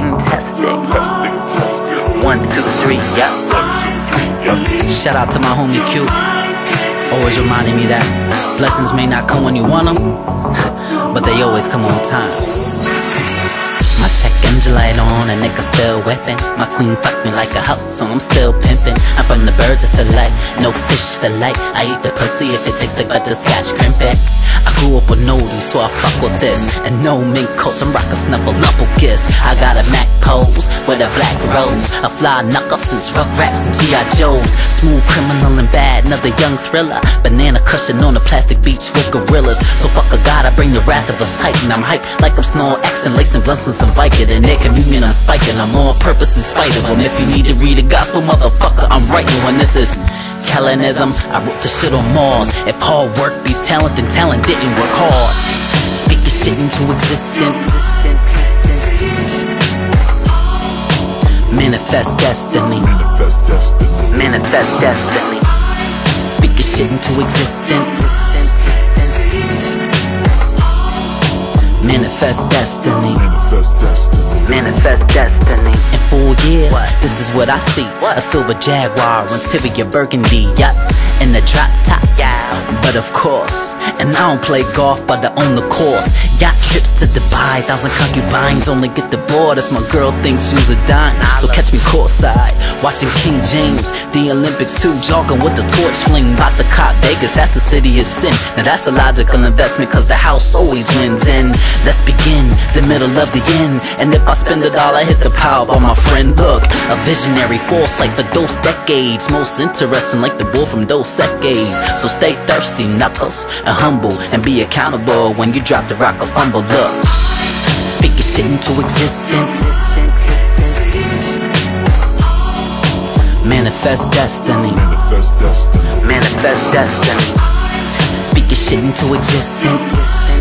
testing, testing. One, two, three, yep. Shout out to my homie Q. Always reminding me that blessings may not come when you want them, but they always come on time a nigga still whipping. My queen fuck me like a hoe, so I'm still pimping. I'm from the birds, feel like no fish feel like I eat the pussy if it tastes like butter scotch crimpet. I grew up with nodies, so I fuck with this. And no mink coats, I'm rockin' Snuffleupagus. I got a Mac pose with a black rose. A fly knuckle since Rugrats and G.I. Joes. Smooth criminal and bad, another young thriller. Banana cushion on a plastic beach with Gorillaz. So fuck a god, I bring the wrath of a titan. I'm hype like I'm Snore X and lacing blunts and some Viking. In their communion, I'm spiking. I'm on purpose in spite of them. If you need to read the gospel, motherfucker, I'm writing when this is. Callinism, I wrote the shit on Mars. If hard work beats talent, then talent didn't work hard. Speak the shit into existence. Manifest destiny. Manifest destiny. Manifest destiny. Speak the shit into existence. Manifest destiny. Manifest destiny. Manifest destiny. In four years, this is what I see. A silver Jaguar, interior burgundy, yup, in the drop top. But of course, and I don't play golf, but I own the course. Yacht trips to Dubai, thousand concubines only get the board if my girl thinks she's a dime. So catch me courtside, watching King James, the Olympics too, jogging with the torch fling. About the cop Vegas, that's a city of sin. Now that's a logical investment, cause the house always wins. And let's begin the middle of the end. And if I spend a dollar, hit the power by my friend. Look, a visionary foresight for those decades. Most interesting, like the bull from Dos Equis. So stay thirsty, knuckles, and humble, and be accountable when you drop the rock or fumble. Look, speak your shit into existence. Manifest destiny. Manifest destiny. Manifest destiny. Speak your shit into existence.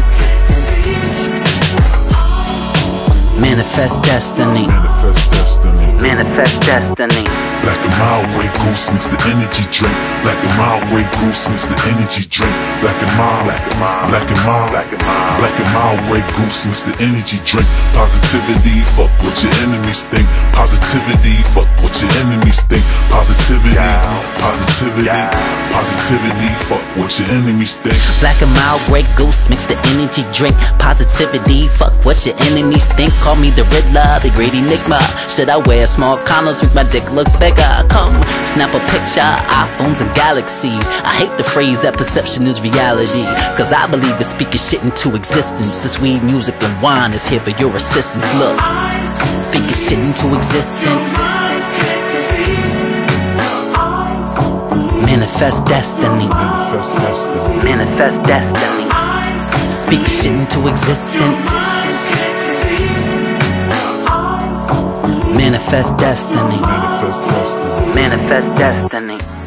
Manifest destiny. Manifest destiny. Manifest destiny. Black and mild way mix the energy drink. Black and mild way mix the energy drink. Black and mild, black and mild, black and mild, black and mild, way mix the energy drink. Positivity, fuck what your enemies think. Positivity, fuck what your enemies think. Positivity, positivity, positivity, fuck what your enemies think. Black and mild, Grey Goose, mix the energy drink. Positivity, fuck what your enemies think. Call me the Riddler, the great enigma. Should I wear small condoms, make my dick look bigger? Come, snap a picture, iPhones and galaxies. I hate the phrase that perception is reality. Cause I believe in speaking shit into existence. This weed, music, and wine is here for your assistance. Look, speaking shit into existence. Manifest destiny. Manifest destiny. Manifest destiny. Speak shit into existence. Manifest destiny. Manifest destiny. Manifest destiny.